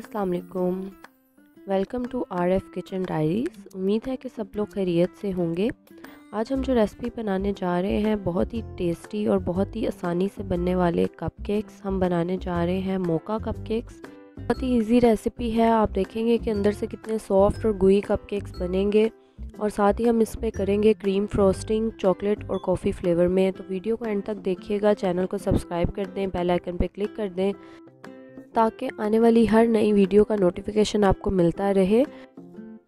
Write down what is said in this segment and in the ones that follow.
अस्सलाम वालेकुम welcome to R F kitchen diaries उम्मीद है कि सब लोग खैरियत से होंगे। आज हम जो रेसिपी बनाने जा रहे हैं, बहुत ही टेस्टी और बहुत ही आसानी से बनने वाले कपकेक्स हम बनाने जा रहे हैं मोका कपकेक्स बहुत ही इजी रेसिपी है। आप देखेंगे कि अंदर से कितने सॉफ्ट और गुई कपकेक्स बनेंगे। और साथ ही हम इस पर करेंगे क्रीम फ्रोस्टिंग चॉकलेट और कॉफ़ी फ्लेवर में। तो वीडियो को एंड तक देखिएगा चैनल को सब्सक्राइब कर दें बेल आइकन पे क्लिक कर दें। ताकि आने वाली हर नई वीडियो का नोटिफिकेशन आपको मिलता रहे।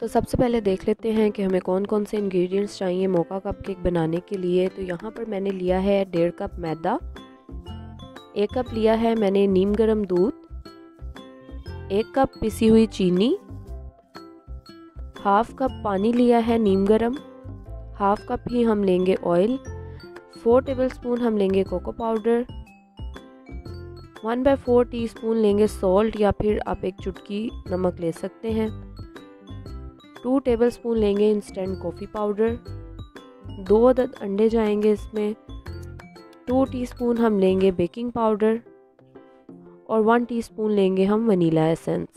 तो सबसे पहले देख लेते हैं कि हमें कौन कौन से इंग्रेडिएंट्स चाहिए मोका कप केक बनाने के लिए। तो यहाँ पर मैंने लिया है डेढ़ कप मैदा, एक कप लिया है मैंने नीम गर्म दूध, एक कप पिसी हुई चीनी, हाफ़ कप पानी लिया है नीम गर्म, हाफ़ कप ही हम लेंगे ऑयल फोर टेबल स्पून हम लेंगे cocoa powder one by four T लेंगे सॉल्ट या फिर आप एक चुटकी नमक ले सकते हैं। टू टेबल स्पून लेंगे इंस्टेंट कॉफ़ी पाउडर। दो अदद अंडे जाएँगे इसमें। टू टीस्पून हम लेंगे बेकिंग पाउडर और वन टीस्पून लेंगे हम वनीला एसेंस।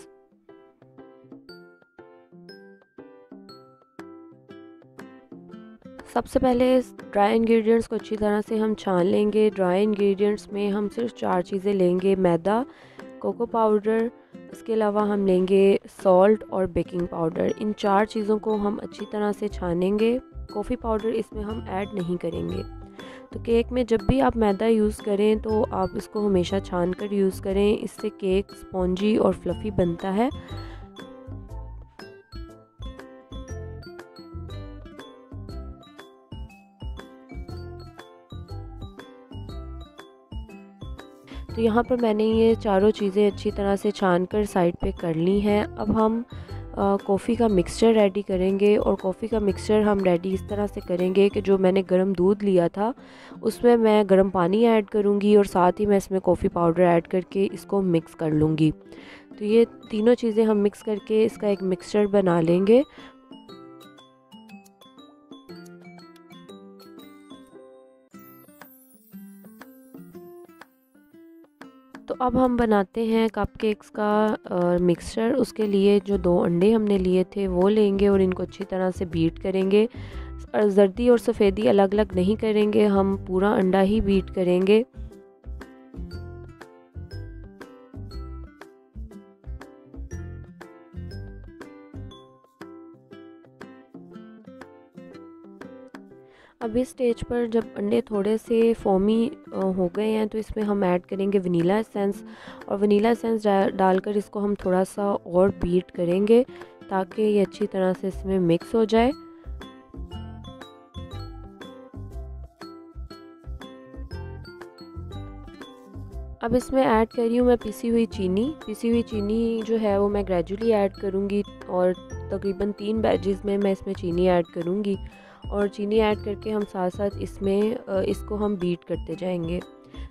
सबसे पहले इस ड्राई इंग्रेडिएंट्स को अच्छी तरह से हम छान लेंगे। ड्राई इंग्रेडिएंट्स में हम सिर्फ़ चार चीज़ें लेंगे, मैदा कोको पाउडर इसके अलावा हम लेंगे सॉल्ट और बेकिंग पाउडर इन चार चीज़ों को हम अच्छी तरह से छानेंगे। कॉफ़ी पाउडर इसमें हम ऐड नहीं करेंगे। तो केक में जब भी आप मैदा यूज़ करें तो आप इसको हमेशा छान कर यूज़ करें। इससे केक स्पॉन्जी और फ्लफ़ी बनता है। तो यहाँ पर मैंने ये चारों चीज़ें अच्छी तरह से छान कर साइड पे कर ली हैं। अब हम कॉफ़ी का मिक्सचर रेडी करेंगे और कॉफ़ी का मिक्सचर हम रेडी इस तरह से करेंगे कि जो मैंने गर्म दूध लिया था, उसमें मैं गर्म पानी ऐड करूँगी और साथ ही मैं इसमें कॉफ़ी पाउडर ऐड करके इसको मिक्स कर लूँगी। तो ये तीनों चीज़ें हम मिक्स करके इसका एक मिक्सचर बना लेंगे तो अब हम बनाते हैं कपकेक्स का मिक्सचर उसके लिए जो दो अंडे हमने लिए थे, वो लेंगे और इनको अच्छी तरह से बीट करेंगे। जर्दी और सफ़ेदी अलग अलग नहीं करेंगे, हम पूरा अंडा ही बीट करेंगे। अब इस स्टेज पर जब अंडे थोड़े से फोमी हो गए हैं तो इसमें हम ऐड करेंगे वनीला एसेंस और वनीला एसेंस डालकर इसको हम थोड़ा सा और बीट करेंगे ताकि ये अच्छी तरह से इसमें मिक्स हो जाए। अब इसमें ऐड कर रही हूँ मैं पिसी हुई चीनी। पिसी हुई चीनी जो है वो मैं ग्रेजुअली ऐड करूँगी और तकरीबन तीन बैजेस में मैं इसमें चीनी ऐड करूँगी। और चीनी ऐड करके हम साथ साथ इसमें इसको हम बीट करते जाएँगे।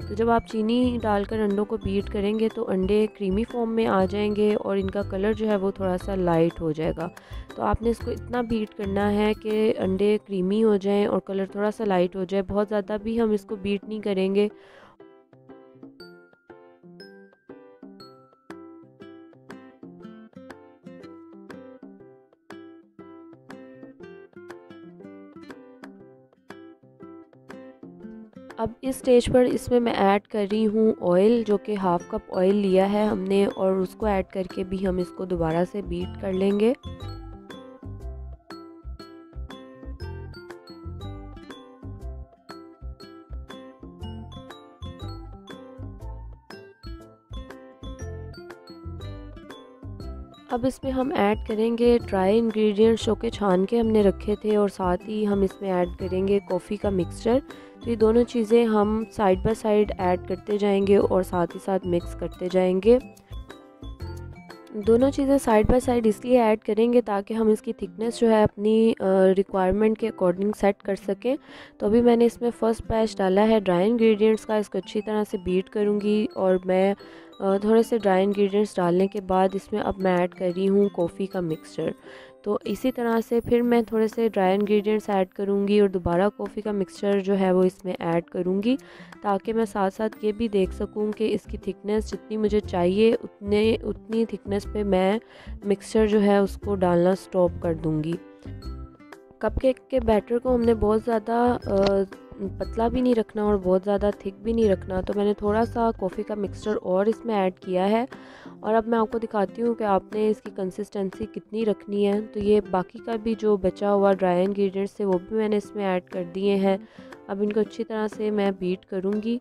तो जब आप चीनी डालकर अंडों को बीट करेंगे तो अंडे क्रीमी फॉर्म में आ जाएँगे और इनका कलर जो है वो थोड़ा सा लाइट हो जाएगा। तो आपने इसको इतना बीट करना है कि अंडे क्रीमी हो जाएँ और कलर थोड़ा सा लाइट हो जाए। बहुत ज़्यादा भी हम इसको बीट नहीं करेंगे अब इस स्टेज पर इसमें मैं ऐड कर रही हूँ ऑयल जो कि हाफ़ कप ऑयल लिया है हमने और उसको ऐड करके भी हम इसको दोबारा से बीट कर लेंगे। अब इसमें हम ऐड करेंगे ड्राई इंग्रेडिएंट्स जो कि छान के हमने रखे थे और साथ ही हम इसमें ऐड करेंगे कॉफ़ी का मिक्सचर तो ये दोनों चीज़ें हम साइड बाय साइड ऐड करते जाएँगे और साथ ही साथ मिक्स करते जाएँगे। दोनों चीज़ें साइड बाय साइड इसलिए ऐड करेंगे ताकि हम इसकी थिकनेस जो है अपनी रिक्वायरमेंट के अकॉर्डिंग सेट कर सकें। तो अभी मैंने इसमें फ़र्स्ट बैच डाला है ड्राई इंग्रेडिएंट्स का, इसको अच्छी तरह से बीट करूँगी और मैं थोड़े से ड्राई इंग्रेडिएंट्स डालने के बाद इसमें अब मैं ऐड कर रही हूँ कॉफ़ी का मिक्सचर तो इसी तरह से फिर मैं थोड़े से ड्राई इंग्रेडिएंट्स ऐड करूँगी और दोबारा कॉफ़ी का मिक्सचर जो है वो इसमें ऐड करूँगी ताकि मैं साथ साथ ये भी देख सकूँ कि इसकी थिकनेस जितनी मुझे चाहिए, उतने, उतनी थिकनेस पे मैं मिक्सचर जो है उसको डालना स्टॉप कर दूँगी। कपकेक के बैटर को हमने बहुत ज़्यादा पतला भी नहीं रखना और बहुत ज़्यादा थिक भी नहीं रखना तो मैंने थोड़ा सा कॉफ़ी का मिक्सचर और इसमें ऐड किया है। और अब मैं आपको दिखाती हूँ कि आपने इसकी कंसिस्टेंसी कितनी रखनी है। तो ये बाकी का भी जो बचा हुआ ड्राई इन्ग्रीडियंट्स थे, वो भी मैंने इसमें ऐड कर दिए हैं। अब इनको अच्छी तरह से मैं बीट करूँगी।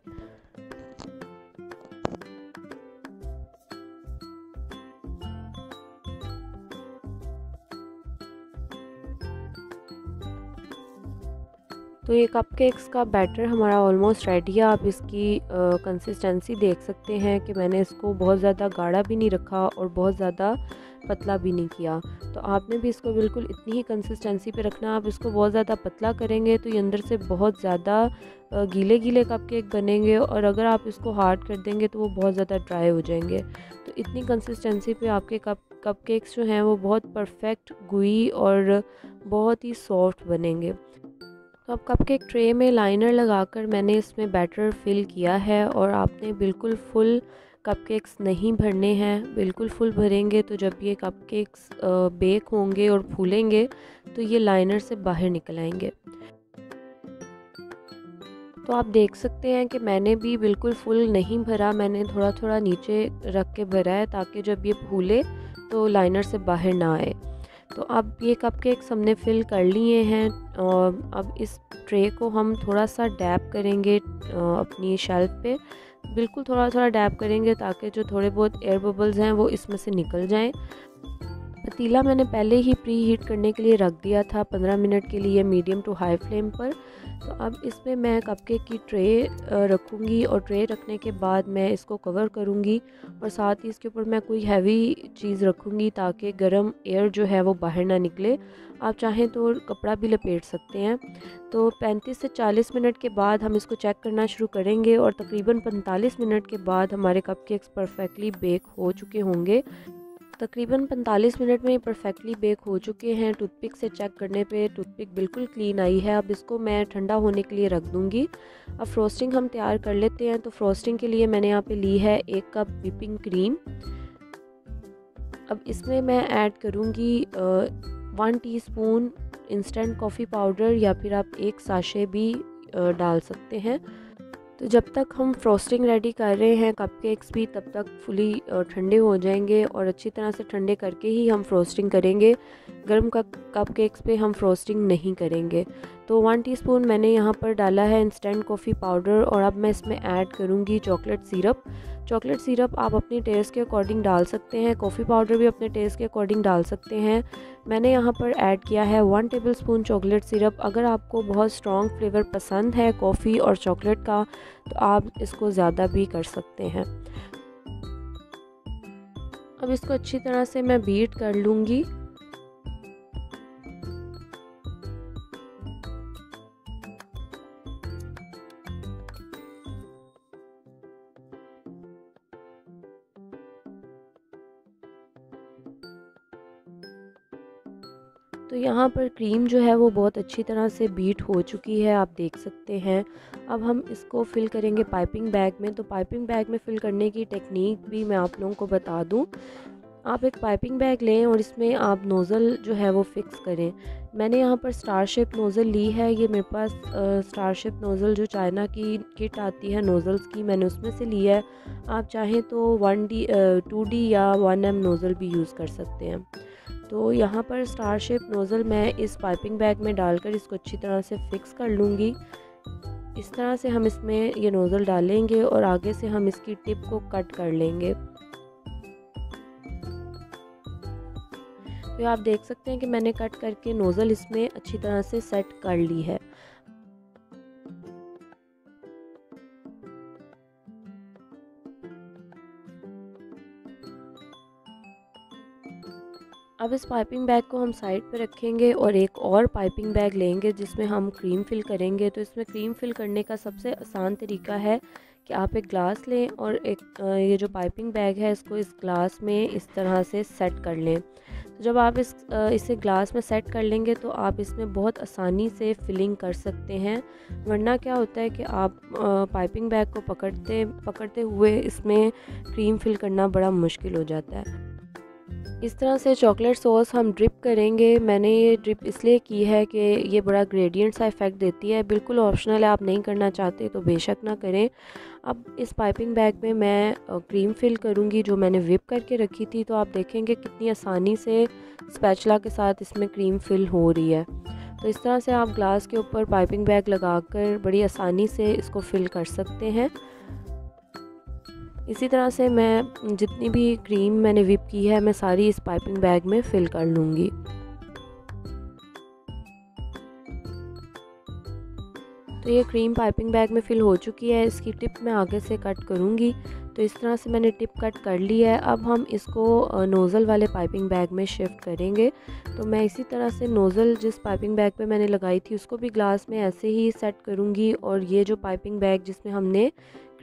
तो ये कप केक्स का बैटर हमारा ऑलमोस्ट रेडी है। आप इसकी कंसिस्टेंसी देख सकते हैं कि मैंने इसको बहुत ज़्यादा गाढ़ा भी नहीं रखा और बहुत ज़्यादा पतला भी नहीं किया। तो आपने भी इसको बिल्कुल इतनी ही कंसिस्टेंसी पे रखना आप इसको बहुत ज़्यादा पतला करेंगे तो ये अंदर से बहुत ज़्यादा गीले गीले कप केक बनेंगे और अगर आप इसको हार्ड कर देंगे तो वो बहुत ज़्यादा ड्राई हो जाएँगे। तो इतनी कंसिस्टेंसी पे आपके कप कप केक्स जो हैं वो बहुत परफेक्ट गुई और बहुत ही सॉफ्ट बनेंगे। तो अब कप केक ट्रे में लाइनर लगाकर मैंने इसमें बैटर फिल किया है और आपने बिल्कुल फुल कप केक्स नहीं भरने हैं। बिल्कुल फुल भरेंगे तो जब ये कप केक्स बेक होंगे और फूलेंगे तो ये लाइनर से बाहर निकल आएँगे। तो आप देख सकते हैं कि मैंने भी बिल्कुल फुल नहीं भरा। मैंने थोड़ा थोड़ा नीचे रख के भरा है ताकि जब ये फूले तो लाइनर से बाहर ना आए। तो अब ये कप केक्स हमने फिल कर लिए हैं, और अब इस ट्रे को हम थोड़ा सा डैप करेंगे अपनी शेल्फ पे। बिल्कुल थोड़ा थोड़ा डैप करेंगे ताकि जो थोड़े बहुत एयर बबल्स हैं वो इसमें से निकल जाएँ। पतीला मैंने पहले ही प्री हीट करने के लिए रख दिया था, पंद्रह मिनट के लिए मीडियम टू हाई फ्लेम पर। तो अब इसमें मैं कपकेक की ट्रे रखूँगी और ट्रे रखने के बाद मैं इसको कवर करूँगी और साथ ही इसके ऊपर मैं कोई हैवी चीज़ रखूँगी ताकि गर्म एयर जो है वो बाहर ना निकले। आप चाहें तो कपड़ा भी लपेट सकते हैं। तो 35 से 40 मिनट के बाद हम इसको चेक करना शुरू करेंगे और तकरीबन 45 मिनट के बाद हमारे कपकेक्स परफेक्टली बेक हो चुके होंगे। तकरीबन 45 मिनट में परफेक्टली बेक हो चुके हैं। टूथपिक से चेक करने पे टूथपिक बिल्कुल क्लीन आई है। अब इसको मैं ठंडा होने के लिए रख दूँगी। अब फ्रोस्टिंग हम तैयार कर लेते हैं। तो फ्रोस्टिंग के लिए मैंने यहाँ पे ली है एक कप विपिंग क्रीम अब इसमें मैं ऐड करूँगी one teaspoon instant coffee powder या फिर आप एक साशे भी डाल सकते हैं। तो जब तक हम फ्रोस्टिंग रेडी कर रहे हैं कप केक्स भी तब तक फुली ठंडे हो जाएँगे और अच्छी तरह से ठंडे करके ही हम फ्रोस्टिंग करेंगे। गर्म कप केक्स पे हम फ्रोस्टिंग नहीं करेंगे। तो वन टीस्पून मैंने यहाँ पर डाला है इंस्टेंट कॉफ़ी पाउडर और अब मैं इसमें ऐड करूँगी चॉकलेट सिरप चॉकलेट सिरप आप अपने टेस्ट के अकॉर्डिंग डाल सकते हैं कॉफ़ी पाउडर भी अपने टेस्ट के अकॉर्डिंग डाल सकते हैं। मैंने यहाँ पर ऐड किया है one tablespoon chocolate syrup अगर आपको बहुत स्ट्रॉन्ग फ्लेवर पसंद है कॉफ़ी और चॉकलेट का तो आप इसको ज़्यादा भी कर सकते हैं। अब इसको अच्छी तरह से मैं बीट कर लूँगी। यहाँ पर क्रीम जो है वो बहुत अच्छी तरह से बीट हो चुकी है, आप देख सकते हैं। अब हम इसको फिल करेंगे पाइपिंग बैग में। तो पाइपिंग बैग में फिल करने की टेक्निक भी मैं आप लोगों को बता दूँ। आप एक पाइपिंग बैग लें और इसमें आप नोज़ल जो है वो फिक्स करें। मैंने यहाँ पर स्टार शेप नोज़ल ली है। ये मेरे पास स्टार शेप नोज़ल जो चाइना की किट आती है नोज़ल्स की, मैंने उसमें से ली है। आप चाहें तो वन डी टू डी या वन एम नोज़ल भी यूज़ कर सकते हैं। तो यहाँ पर स्टार शेप नोज़ल मैं इस पाइपिंग बैग में डालकर इसको अच्छी तरह से फिक्स कर लूँगी। इस तरह से हम इसमें ये नोज़ल डालेंगे और आगे से हम इसकी टिप को कट कर लेंगे। तो आप देख सकते हैं कि मैंने कट करके नोज़ल इसमें अच्छी तरह से सेट कर ली है। अब इस पाइपिंग बैग को हम साइड पर रखेंगे और एक और पाइपिंग बैग लेंगे जिसमें हम क्रीम फिल करेंगे। तो इसमें क्रीम फिल करने का सबसे आसान तरीका है कि आप एक ग्लास लें और एक ये जो पाइपिंग बैग है इसको इस ग्लास में इस तरह से सेट कर लें। तो जब आप इस इसे ग्लास में सेट कर लेंगे तो आप इसमें बहुत आसानी से फिलिंग कर सकते हैं। वरना क्या होता है कि आप पाइपिंग बैग को पकड़ते पकड़ते हुए इसमें क्रीम फिल करना बड़ा मुश्किल हो जाता है। इस तरह से चॉकलेट सॉस हम ड्रिप करेंगे। मैंने ये ड्रिप इसलिए की है कि ये बड़ा ग्रेडियंट सा इफ़ेक्ट देती है। बिल्कुल ऑप्शनल है, आप नहीं करना चाहते तो बेशक ना करें। अब इस पाइपिंग बैग में मैं क्रीम फिल करूँगी जो मैंने विप करके रखी थी। तो आप देखेंगे कितनी आसानी से स्पैचला के साथ इसमें क्रीम फिल हो रही है। तो इस तरह से आप ग्लास के ऊपर पाइपिंग बैग लगाकर बड़ी आसानी से इसको फिल कर सकते हैं। इसी तरह से मैं जितनी भी क्रीम मैंने विप की है, मैं सारी इस पाइपिंग बैग में फ़िल कर लूँगी। तो ये क्रीम पाइपिंग बैग में फ़िल हो चुकी है। इसकी टिप मैं आगे से कट करूँगी। तो इस तरह से मैंने टिप कट कर ली है। अब हम इसको नोज़ल वाले पाइपिंग बैग में शिफ्ट करेंगे। तो मैं इसी तरह से नोज़ल जिस पाइपिंग बैग पे मैंने लगाई थी, उसको भी ग्लास में ऐसे ही सेट करूँगी। और ये जो पाइपिंग बैग जिसमें हमने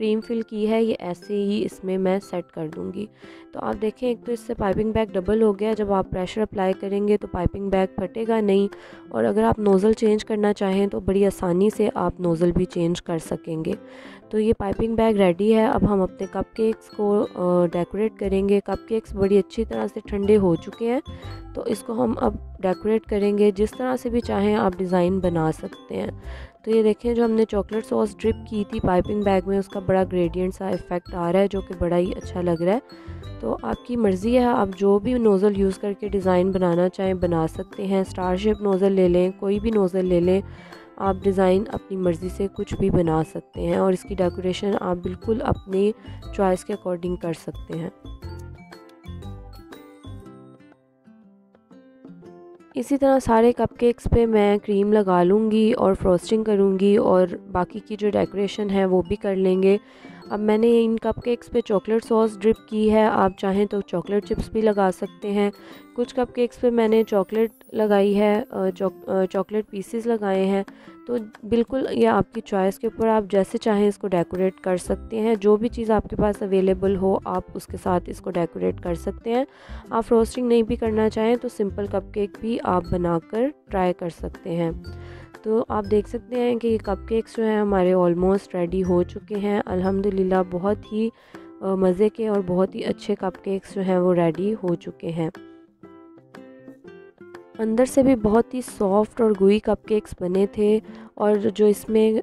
क्रीम फिल की है, ये ऐसे ही इसमें मैं सेट कर दूँगी। तो आप देखें, एक तो इससे पाइपिंग बैग डबल हो गया, जब आप प्रेशर अप्लाई करेंगे तो पाइपिंग बैग फटेगा नहीं और अगर आप नोज़ल चेंज करना चाहें तो बड़ी आसानी से आप नोज़ल भी चेंज कर सकेंगे। तो ये पाइपिंग बैग रेडी है, अब हम अपने कप केक्स को डेकोरेट करेंगे। कप केक्स बड़ी अच्छी तरह से ठंडे हो चुके हैं तो इसको हम अब डेकोरेट करेंगे। जिस तरह से भी चाहें आप डिज़ाइन बना सकते हैं। तो ये देखें, जो हमने चॉकलेट सॉस ड्रिप की थी पाइपिंग बैग में, उसका बड़ा ग्रेडियंट सा इफ़ेक्ट आ रहा है, जो कि बड़ा ही अच्छा लग रहा है। तो आपकी मर्ज़ी है, आप जो भी नोज़ल यूज़ करके डिज़ाइन बनाना चाहें, बना सकते हैं। स्टार शेप नोज़ल ले लें, कोई भी नोज़ल ले लें, आप डिज़ाइन अपनी मर्ज़ी से कुछ भी बना सकते हैं और इसकी डेकोरेशन आप बिल्कुल अपनी चॉइस के अकॉर्डिंग कर सकते हैं। इसी तरह सारे कपकेक्स पे मैं क्रीम लगा लूँगी और फ्रॉस्टिंग करूँगी और बाकी की जो डेकोरेशन है वो भी कर लेंगे। अब मैंने इन कपकेक्स पे चॉकलेट सॉस ड्रिप की है। आप चाहें तो चॉकलेट चिप्स भी लगा सकते हैं। कुछ कपकेक्स पे मैंने चॉकलेट लगाई है चॉकलेट पीसेस लगाए हैं। तो बिल्कुल ये आपकी चॉइस के ऊपर आप जैसे चाहें इसको डेकोरेट कर सकते हैं। जो भी चीज़ आपके पास अवेलेबल हो, आप उसके साथ इसको डेकोरेट कर सकते हैं। आप फ्रोस्टिंग नहीं भी करना चाहें तो सिंपल कपकेक भी आप बनाकर ट्राई कर सकते हैं। तो आप देख सकते हैं कि कप केक्स जो हैं हमारे ऑलमोस्ट रेडी हो चुके हैं। अल्हम्दुलिल्लाह, बहुत ही मज़े के और बहुत ही अच्छे कप केक्स जो हैं वो रेडी हो चुके हैं। अंदर से भी बहुत ही सॉफ्ट और गुई कप केक्स बने थे और जो इसमें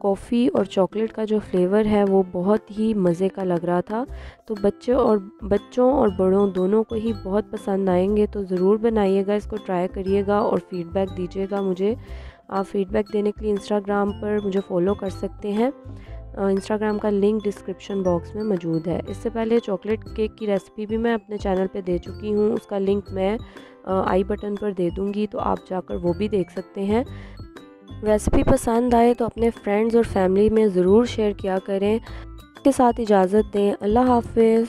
कॉफ़ी और चॉकलेट का जो फ्लेवर है वो बहुत ही मज़े का लग रहा था। तो बच्चे और, बच्चों और बड़ों दोनों को ही बहुत पसंद आएँगे तो ज़रूर बनाइएगा, इसको ट्राई करिएगा और फीडबैक दीजिएगा मुझे। आप फीडबैक देने के लिए इंस्टाग्राम पर मुझे फ़ॉलो कर सकते हैं। इंस्टाग्राम का लिंक डिस्क्रिप्शन बॉक्स में मौजूद है। इससे पहले चॉकलेट केक की रेसिपी भी मैं अपने चैनल पे दे चुकी हूँ। उसका लिंक मैं आई बटन पर दे दूँगी तो आप जाकर वो भी देख सकते हैं। रेसिपी पसंद आए तो अपने फ्रेंड्स और फैमिली में ज़रूर शेयर किया करें। के साथ इजाज़त दें। अल्लाह हाफिज़।